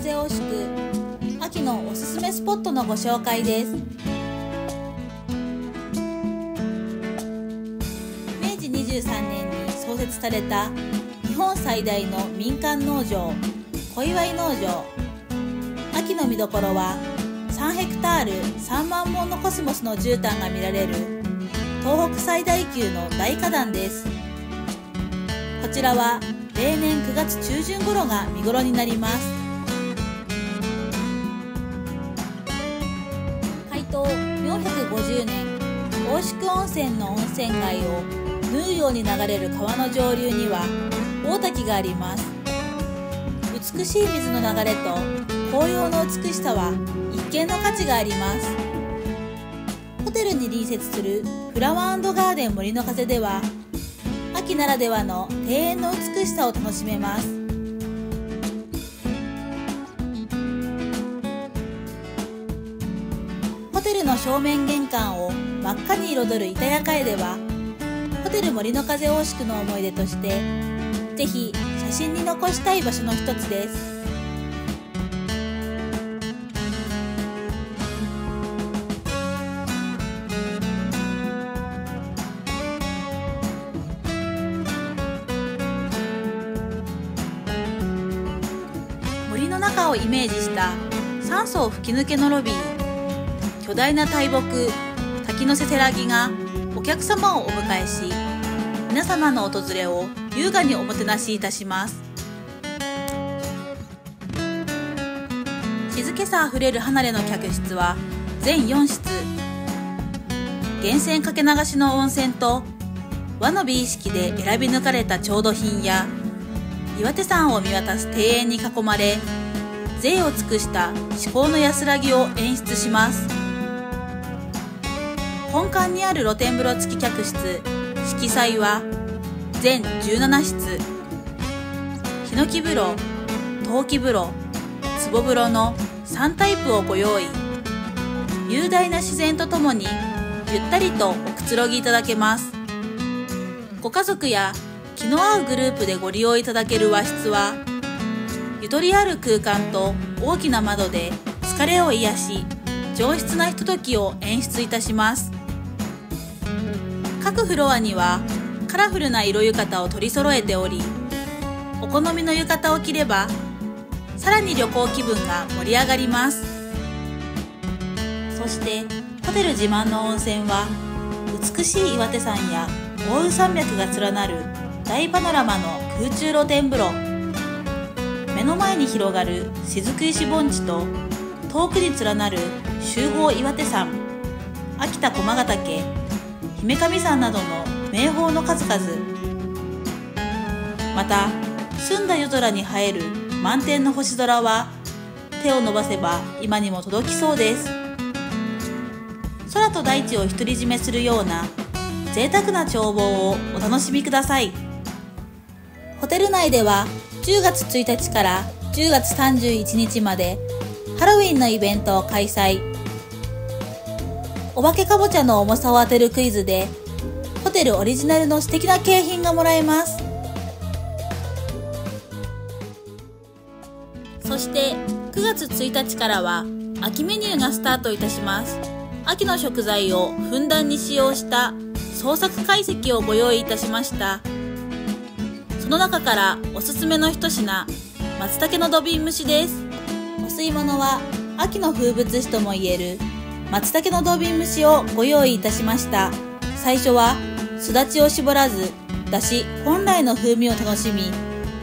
風を敷く秋のおすすめスポットのご紹介です。明治23年に創設された日本最大の民間農場小祝農場。秋の見どころは3ヘクタール3万本のコスモスの絨毯が見られる東北最大級の大花壇です。こちらは例年9月中旬頃が見頃になります。宿温泉の温泉街を縫うように流れる川の上流には大滝があります。美しい水の流れと紅葉の美しさは一見の価値があります。ホテルに隣接するフラワーガーデン森の風では秋ならではの庭園の美しさを楽しめます。の正面玄関を真っ赤に彩る板屋会ではホテル森の風大宿の思い出としてぜひ写真に残したい場所の一つです。森の中をイメージした酸素を吹き抜けのロビー。巨大な大木滝のせせらぎがお客様をお迎えし皆様の訪れを優雅におもてなしいたします。静けさあふれる離れの客室は全4室。源泉かけ流しの温泉と和の美意識で選び抜かれた調度品や岩手山を見渡す庭園に囲まれ贅を尽くした至高の安らぎを演出します。本館にある露天風呂付き客室。色彩は全17室。ヒノキ風呂陶器風呂壺風呂の3タイプをご用意。雄大な自然とともにゆったりとおくつろぎいただけます。ご家族や気の合うグループでご利用いただける和室はゆとりある空間と大きな窓で疲れを癒し上質なひとときを演出いたします。各フロアにはカラフルな色浴衣を取り揃えておりお好みの浴衣を着ればさらに旅行気分が盛り上がります。そしてホテル自慢の温泉は美しい岩手山や奥羽山脈が連なる大パノラマの空中露天風呂。目の前に広がる雫石盆地と遠くに連なる集合岩手山。秋田駒ヶ岳。姫神山などの名峰の数々。また澄んだ夜空に映える満天の星空は手を伸ばせば今にも届きそうです。空と大地を独り占めするような贅沢な眺望をお楽しみください。ホテル内では10月1日から10月31日までハロウィンのイベントを開催。お化けかぼちゃの重さを当てるクイズでホテルオリジナルの素敵な景品がもらえます。そして9月1日からは秋メニューがスタートいたします。秋の食材をふんだんに使用した創作解析をご用意いたしました。その中からおすすめの一品松茸の土瓶蒸しです。お吸い物は秋の風物詩ともいえる松茸の土瓶蒸しをご用意いたしました。最初はすだちを絞らずだし本来の風味を楽しみ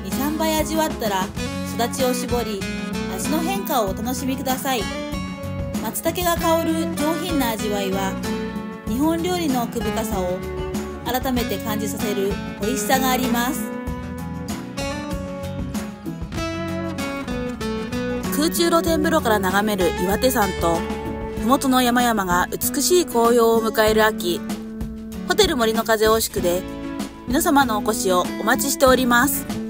23倍味わったらすだちを絞り味の変化をお楽しみください。松茸が香る上品な味わいは日本料理の奥深さを改めて感じさせる美味しさがあります。空中露天風呂から眺める岩手山と麓の山々が美しい紅葉を迎える秋。ホテル森の風を宿で皆様のお越しをお待ちしております。